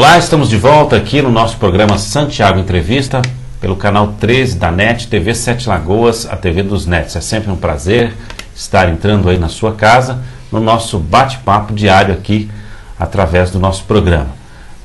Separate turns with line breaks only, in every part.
Olá, estamos de volta aqui no nosso programa Santiago Entrevista, pelo canal 13 da NET, TV Sete Lagoas, a TV dos Nets. É sempre um prazer estar entrando aí na sua casa, no nosso bate-papo diário aqui, através do nosso programa.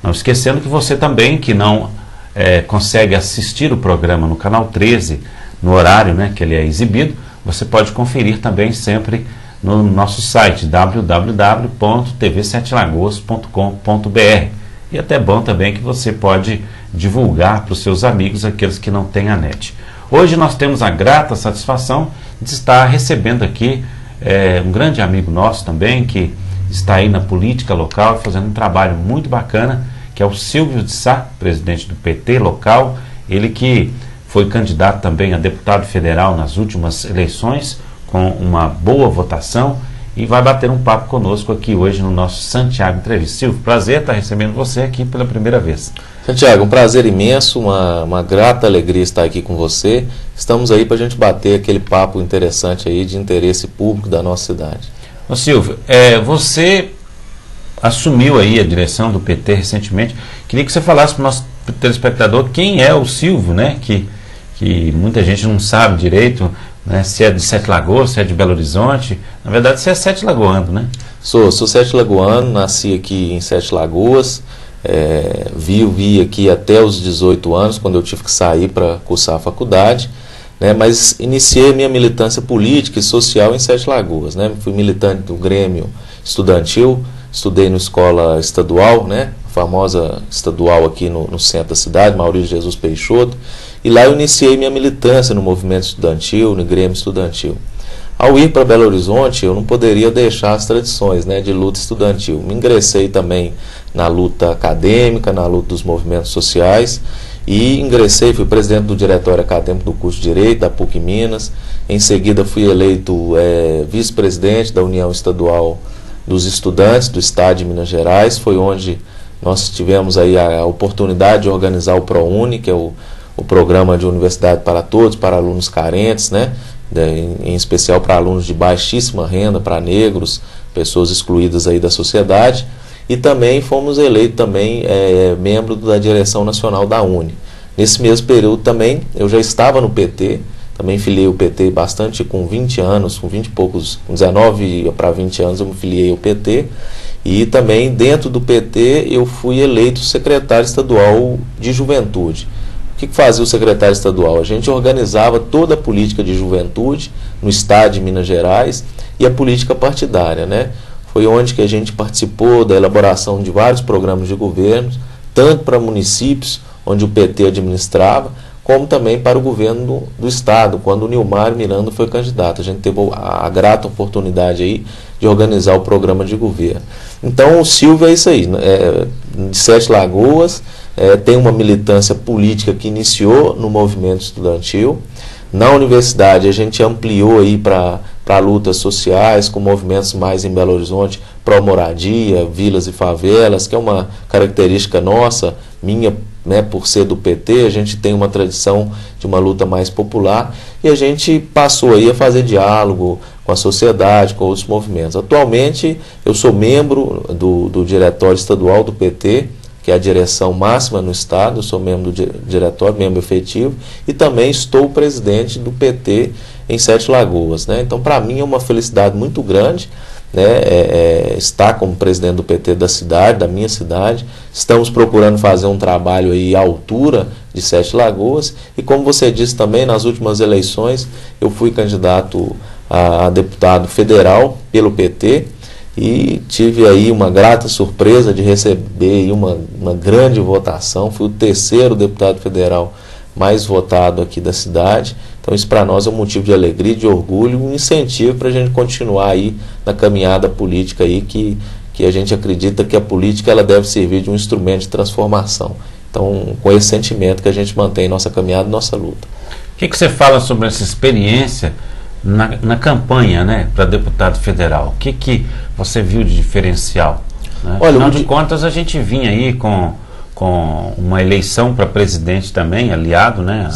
Não esquecendo que você também, que não é, consegue assistir o programa no canal 13, no horário né, que ele é exibido, você pode conferir também sempre no nosso site www.tv7lagoas.com.br. E até bom também que você pode divulgar para os seus amigos, aqueles que não têm a net. Hoje nós temos a grata satisfação de estar recebendo aqui é, um grande amigo nosso também, que está aí na política local, fazendo um trabalho muito bacana, que é o Silvio de Sá, presidente do PT local, ele que foi candidato também a deputado federal nas últimas eleições, com uma boa votação e vai bater um papo conosco aqui hoje no nosso Santiago Entrevista. Silvio, prazer estar recebendo você aqui pela primeira vez.
Santiago, um prazer imenso, uma, uma grata alegria estar aqui com você. Estamos aí para a gente bater aquele papo interessante aí de interesse público da nossa cidade.
Ô Silvio, é, você assumiu aí a direção do PT recentemente. Queria que você falasse para o nosso telespectador quem é o Silvio, né? Que, que muita gente não sabe direito né? se é de Sete Lagoas, se é de Belo Horizonte. Na verdade, você é Sete Lagoano, né?
Sou, sou Sete Lagoano, nasci aqui em Sete Lagoas, é, vivi aqui até os 18 anos, quando eu tive que sair para cursar a faculdade, né? mas iniciei minha militância política e social em Sete Lagoas. Né? Fui militante do Grêmio Estudantil, estudei na escola estadual, né? famosa estadual aqui no, no centro da cidade, Maurício Jesus Peixoto, e lá eu iniciei minha militância no movimento estudantil, no Grêmio Estudantil. Ao ir para Belo Horizonte, eu não poderia deixar as tradições né, de luta estudantil. Me ingressei também na luta acadêmica, na luta dos movimentos sociais, e ingressei, fui presidente do diretório acadêmico do curso de Direito da PUC Minas. Em seguida, fui eleito é, vice-presidente da União Estadual dos Estudantes do Estado de Minas Gerais. Foi onde nós tivemos aí a oportunidade de organizar o ProUni, que é o o programa de Universidade para Todos, para alunos carentes, né? em especial para alunos de baixíssima renda, para negros, pessoas excluídas aí da sociedade, e também fomos eleitos também é, membro da direção nacional da Uni. Nesse mesmo período também eu já estava no PT, também filiei o PT bastante com 20 anos, com 20 e poucos, com 19 para 20 anos eu me filiei ao PT, e também dentro do PT eu fui eleito secretário estadual de juventude. O que fazia o secretário estadual? A gente organizava toda a política de juventude no estado de Minas Gerais e a política partidária, né? Foi onde que a gente participou da elaboração de vários programas de governo, tanto para municípios, onde o PT administrava, como também para o governo do, do estado, quando o Nilmar Miranda foi candidato. A gente teve a, a, grata oportunidade aí de organizar o programa de governo. Então o Silvio é isso aí, né? é, de Sete Lagoas, é, tem uma militância política que iniciou no movimento estudantil. Na universidade a gente ampliou aí para lutas sociais, com movimentos mais em Belo Horizonte, pró-moradia, vilas e favelas, que é uma característica nossa, minha né, por ser do PT, a gente tem uma tradição de uma luta mais popular e a gente passou aí a fazer diálogo com a sociedade, com outros movimentos. Atualmente eu sou membro do, do diretório estadual do PT, que é a direção máxima no Estado, eu sou membro do diretório, membro efetivo, e também estou presidente do PT em Sete Lagoas. Né? Então, para mim, é uma felicidade muito grande né, é, é, estar como presidente do PT da cidade, da minha cidade. Estamos procurando fazer um trabalho aí à altura de Sete Lagoas, e como você disse também, nas últimas eleições, eu fui candidato a, a deputado federal pelo PT, e tive aí uma grata surpresa de receber uma, uma grande votação. Fui o terceiro deputado federal mais votado aqui da cidade. Então isso para nós é um motivo de alegria, de orgulho, um incentivo para a gente continuar aí na caminhada política aí que, que a gente acredita que a política ela deve servir de um instrumento de transformação. Então com esse sentimento que a gente mantém nossa caminhada, nossa luta.
O que, que você fala sobre essa experiência na, na campanha né, para deputado federal? O que, que você viu de diferencial? Né? Olha, Afinal de contas, a gente vinha aí com, com uma eleição para presidente também, aliado né,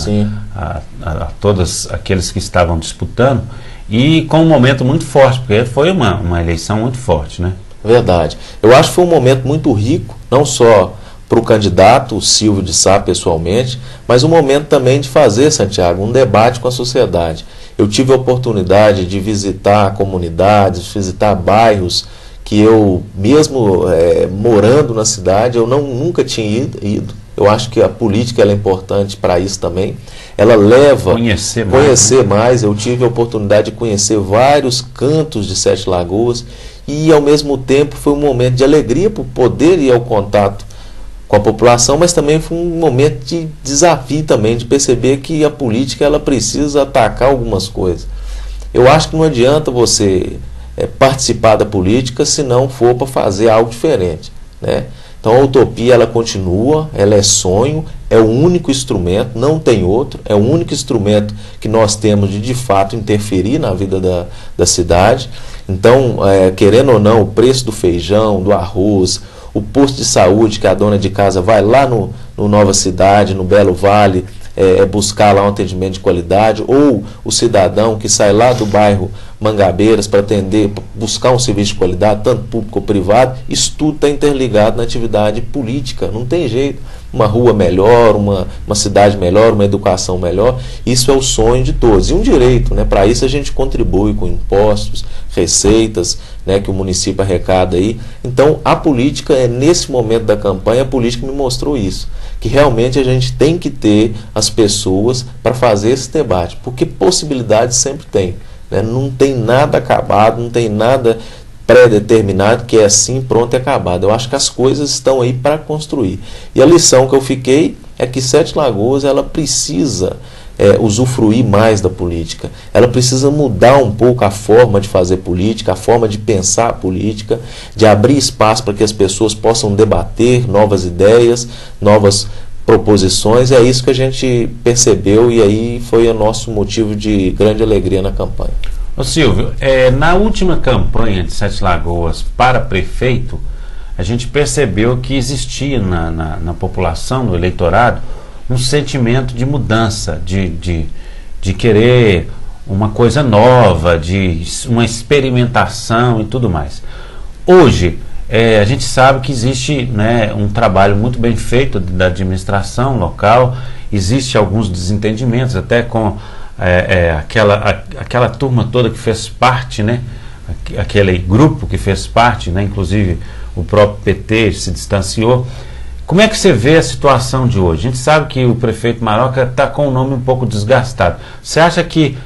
a, a, a, todos aqueles que estavam disputando, e com um momento muito forte, porque foi uma, uma eleição muito forte. Né?
Verdade. Eu acho que foi um momento muito rico, não só para o candidato o Silvio de Sá pessoalmente, mas um momento também de fazer, Santiago, um debate com a sociedade. Eu tive a oportunidade de visitar comunidades, visitar bairros que eu, mesmo é, morando na cidade, eu não, nunca tinha ido. Eu acho que a política é importante para isso também. Ela leva
conhecer mais.
Conhecer né? mais. Eu tive a oportunidade de conhecer vários cantos de Sete Lagoas e ao mesmo tempo foi um momento de alegria por poder ir ao contato com a população, mas também foi um momento de desafio também, de perceber que a política ela precisa atacar algumas coisas. Eu acho que não adianta você é, participar da política se não for para fazer algo diferente. Né? Então a utopia ela continua, ela é sonho, é o único instrumento, não tem outro, é o único instrumento que nós temos de de fato interferir na vida da, da cidade. Então, é, querendo ou não, o preço do feijão, do arroz, o posto de saúde que a dona de casa vai lá no, no Nova Cidade, no Belo Vale, é, é buscar lá um atendimento de qualidade, ou o cidadão que sai lá do bairro Mangabeiras para atender, buscar um serviço de qualidade, tanto público ou privado, isso tudo está interligado na atividade política, não tem jeito. Uma rua melhor, uma, uma cidade melhor, uma educação melhor, isso é o sonho de todos. E um direito, né? para isso a gente contribui com impostos, receitas né, que o município arrecada aí. Então a política é nesse momento da campanha, a política me mostrou isso que realmente a gente tem que ter as pessoas para fazer esse debate, porque possibilidades sempre tem. Né? Não tem nada acabado, não tem nada pré-determinado que é assim, pronto e acabado. Eu acho que as coisas estão aí para construir. E a lição que eu fiquei é que Sete Lagoas ela precisa é, usufruir mais da política. Ela precisa mudar um pouco a forma de fazer política, a forma de pensar a política, de abrir espaço para que as pessoas possam debater novas ideias, novas proposições. É isso que a gente percebeu e aí foi o nosso motivo de grande alegria na campanha.
Ô Silvio, é, na última campanha de Sete Lagoas para prefeito, a gente percebeu que existia na, na, na população, no eleitorado, um sentimento de mudança, de, de, de querer uma coisa nova, de uma experimentação e tudo mais. Hoje, é, a gente sabe que existe né, um trabalho muito bem feito da administração local, existe alguns desentendimentos, até com é, é, aquela, a, aquela turma toda que fez parte, né, aquele grupo que fez parte, né, inclusive o próprio PT se distanciou. Como é que você vê a situação de hoje? A gente sabe que o prefeito Maroca está com o nome um pouco desgastado. Você acha que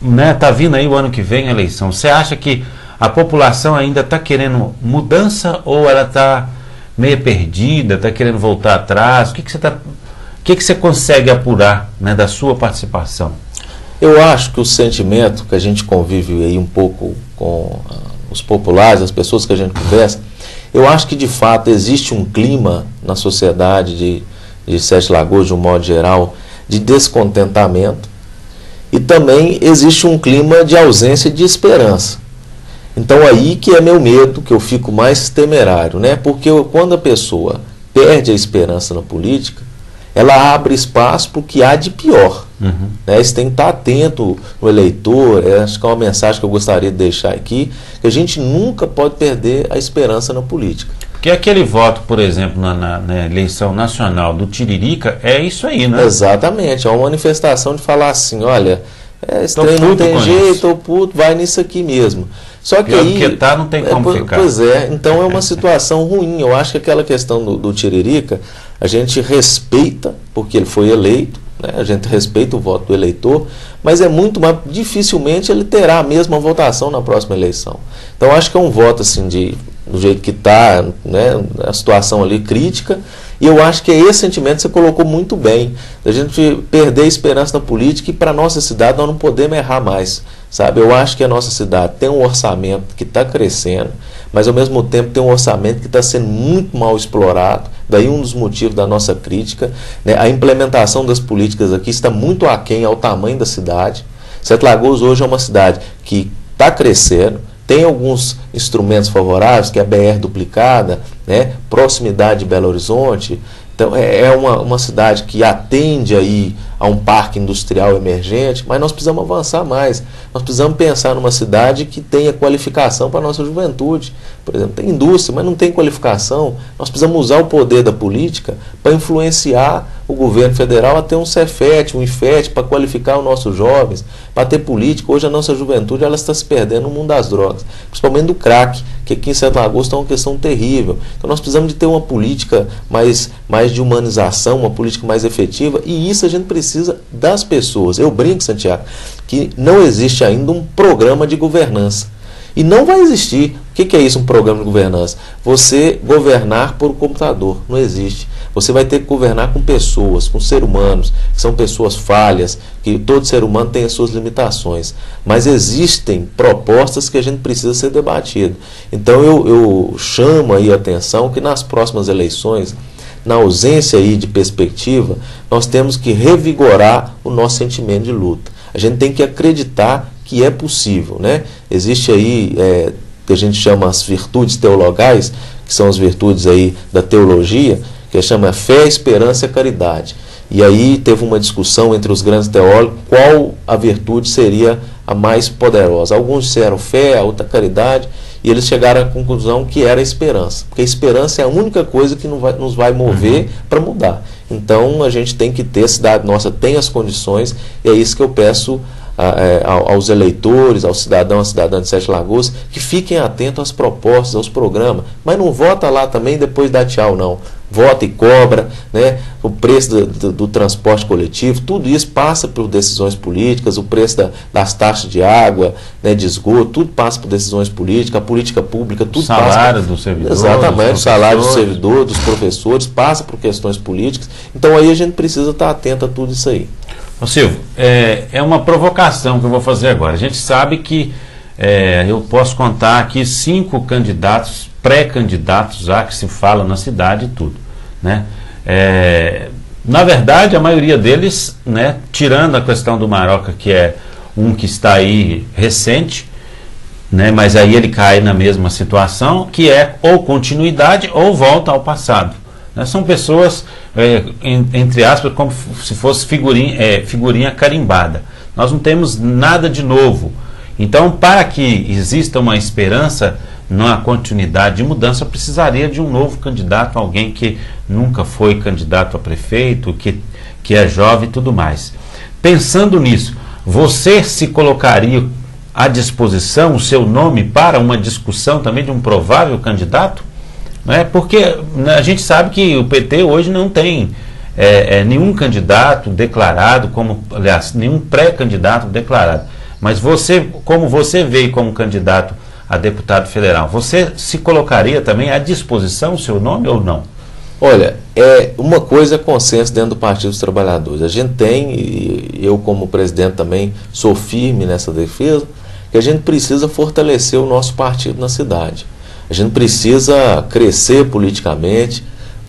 está né, tá vindo aí o ano que vem a eleição? Você acha que a população ainda está querendo mudança ou ela está meio perdida, está querendo voltar atrás? O que, que você tá, o que, que você consegue apurar né, da sua participação?
Eu acho que o sentimento que a gente convive aí um pouco com uh, os populares, as pessoas que a gente conversa, eu acho que de fato existe um clima na sociedade de, de Sete Lagoas, de um modo geral, de descontentamento e também existe um clima de ausência de esperança. Então aí que é meu medo, que eu fico mais temerário, né? Porque quando a pessoa perde a esperança na política, ela abre espaço para o que há de pior. Uhum. Né? Você tem que estar atento no eleitor, é, acho que é uma mensagem que eu gostaria de deixar aqui, que a gente nunca pode perder a esperança na política.
Porque aquele voto, por exemplo, na, na, na, eleição nacional do Tiririca, é isso aí, né?
Exatamente, é uma manifestação de falar assim, olha, é, esse trem não tem jeito, ou puto, vai nisso aqui mesmo. Só que aí.
Porque tá, não tem é, como
é,
ficar.
Pois é, então é uma situação ruim. Eu acho que aquela questão do, do Tiririca, a gente respeita, porque ele foi eleito, né? a gente respeita o voto do eleitor, mas é muito mais. Dificilmente ele terá a mesma votação na próxima eleição. Então acho que é um voto assim de do jeito que está, né, a situação ali crítica, e eu acho que é esse sentimento que você colocou muito bem, da gente perder a esperança na política e para a nossa cidade nós não podemos errar mais, sabe? Eu acho que a nossa cidade tem um orçamento que está crescendo, mas ao mesmo tempo tem um orçamento que está sendo muito mal explorado, daí um dos motivos da nossa crítica, né? a implementação das políticas aqui está muito aquém ao tamanho da cidade, Sete Lagoas hoje é uma cidade que está crescendo, tem alguns instrumentos favoráveis, que é a BR duplicada, né? proximidade de Belo Horizonte. Então é, é uma, uma cidade que atende aí a um parque industrial emergente, mas nós precisamos avançar mais. Nós precisamos pensar numa cidade que tenha qualificação para a nossa juventude. Por exemplo, tem indústria, mas não tem qualificação. Nós precisamos usar o poder da política para influenciar o governo federal a ter um Cefet, um IFET, para qualificar os nossos jovens, para ter política. Hoje a nossa juventude ela está se perdendo no mundo das drogas, principalmente do crack, que aqui em Santa Lagoa é uma questão terrível. Então nós precisamos de ter uma política mais, mais de humanização, uma política mais efetiva, e isso a gente precisa das pessoas. Eu brinco, Santiago, que não existe ainda um programa de governança. E não vai existir. O que é isso, um programa de governança? Você governar por computador. Não existe. Você vai ter que governar com pessoas, com seres humanos, que são pessoas falhas, que todo ser humano tem as suas limitações. Mas existem propostas que a gente precisa ser debatido. Então eu, eu chamo aí a atenção que nas próximas eleições, na ausência aí de perspectiva, nós temos que revigorar o nosso sentimento de luta. A gente tem que acreditar que é possível. Né? Existe aí, é, que a gente chama as virtudes teologais, que são as virtudes aí da teologia, que chama fé, esperança e caridade. E aí teve uma discussão entre os grandes teólogos qual a virtude seria a mais poderosa. Alguns disseram fé, a outra caridade, e eles chegaram à conclusão que era a esperança. Porque a esperança é a única coisa que vai, nos vai mover uhum. para mudar. Então a gente tem que ter, a cidade nossa tem as condições, e é isso que eu peço é, aos eleitores, aos cidadãos, cidadãs de Sete Lagoas, que fiquem atentos às propostas, aos programas. Mas não vota lá também e depois dá tchau, não. Vota e cobra, né? o preço do, do, do transporte coletivo, tudo isso passa por decisões políticas, o preço da, das taxas de água, né, de esgoto, tudo passa por decisões políticas, a política pública, tudo
salário passa.
Salário
do servidor.
Exatamente, o salário do servidor, dos professores, passa por questões políticas. Então aí a gente precisa estar atento a tudo isso aí.
Ô Silvio, é, é uma provocação que eu vou fazer agora. A gente sabe que é, eu posso contar aqui cinco candidatos, pré-candidatos já que se fala na cidade e tudo. Né? É, na verdade, a maioria deles, né, tirando a questão do Maroca, que é um que está aí recente, né, mas aí ele cai na mesma situação, que é ou continuidade ou volta ao passado. Né? São pessoas, é, entre aspas, como se fosse figurinha, é, figurinha carimbada. Nós não temos nada de novo. Então, para que exista uma esperança na continuidade de mudança, precisaria de um novo candidato, alguém que nunca foi candidato a prefeito, que, que é jovem e tudo mais. Pensando nisso, você se colocaria à disposição o seu nome para uma discussão também de um provável candidato? Né? Porque né, a gente sabe que o PT hoje não tem é, é, nenhum candidato declarado, como, aliás, nenhum pré-candidato declarado. Mas você, como você veio como candidato a deputado federal, você se colocaria também à disposição o seu nome ou não?
Olha, é uma coisa é consenso dentro do Partido dos Trabalhadores. A gente tem, e eu como presidente também sou firme nessa defesa, que a gente precisa fortalecer o nosso partido na cidade. A gente precisa crescer politicamente,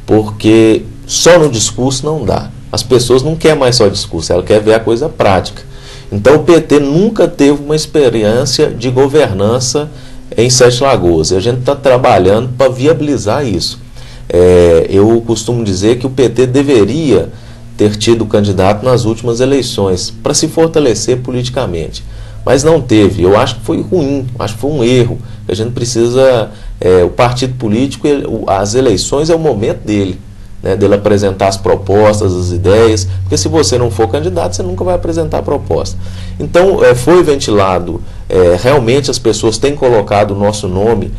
porque só no discurso não dá. As pessoas não querem mais só discurso, elas querem ver a coisa prática. Então o PT nunca teve uma experiência de governança em Sete Lagoas. E a gente está trabalhando para viabilizar isso. É, eu costumo dizer que o PT deveria ter tido candidato nas últimas eleições para se fortalecer politicamente. Mas não teve. Eu acho que foi ruim, acho que foi um erro. A gente precisa é, o partido político, ele, as eleições é o momento dele, né, dele apresentar as propostas, as ideias, porque se você não for candidato, você nunca vai apresentar a proposta. Então, é, foi ventilado, é, realmente as pessoas têm colocado o nosso nome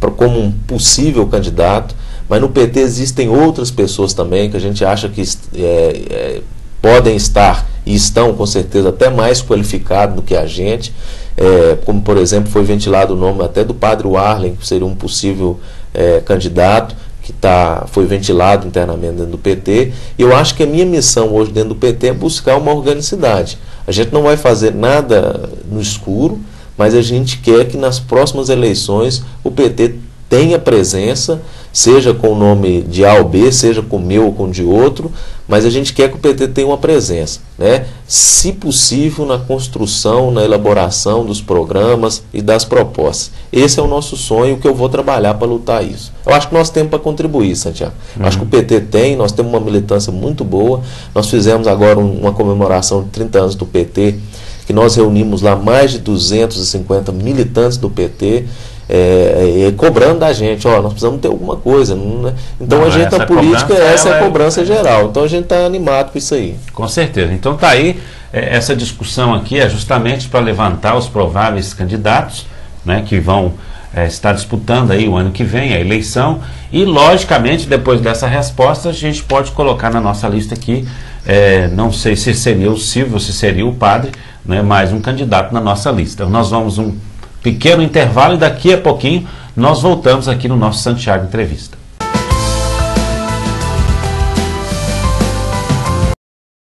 pra, como um possível candidato, mas no PT existem outras pessoas também que a gente acha que é, é, podem estar e estão com certeza até mais qualificados do que a gente é, como por exemplo foi ventilado o nome até do padre Warlen, que seria um possível é, candidato, que tá, foi ventilado internamente dentro do PT. E eu acho que a minha missão hoje dentro do PT é buscar uma organicidade. A gente não vai fazer nada no escuro, mas a gente quer que nas próximas eleições o PT tenha presença, seja com o nome de A ou B, seja com o meu ou com o de outro, mas a gente quer que o PT tenha uma presença, né? se possível, na construção, na elaboração dos programas e das propostas. Esse é o nosso sonho que eu vou trabalhar para lutar isso. Eu acho que nós temos para contribuir, Santiago. Uhum. Acho que o PT tem, nós temos uma militância muito boa. Nós fizemos agora um, uma comemoração de 30 anos do PT, que nós reunimos lá mais de 250 militantes do PT é, é, cobrando da gente, ó, nós precisamos ter alguma coisa. Né? Então não, a gente, a política, essa é a cobrança é... geral. Então a gente está animado com isso aí.
Com certeza. Então está aí, é, essa discussão aqui é justamente para levantar os prováveis candidatos né, que vão é, estar disputando aí o ano que vem a eleição e, logicamente, depois dessa resposta, a gente pode colocar na nossa lista aqui, é, não sei se seria o Silvio se seria o padre, né, mais um candidato na nossa lista. Nós vamos um pequeno intervalo e daqui a pouquinho nós voltamos aqui no nosso Santiago Entrevista.